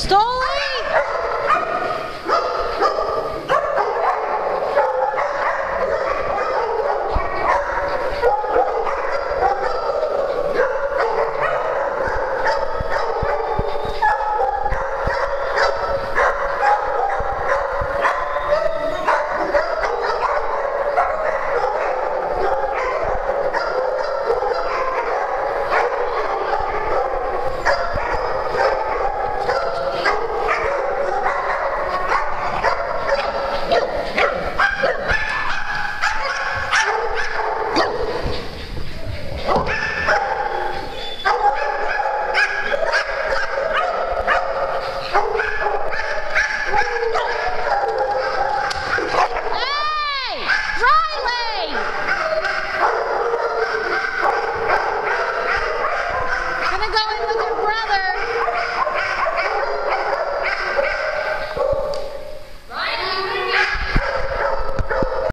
Stop.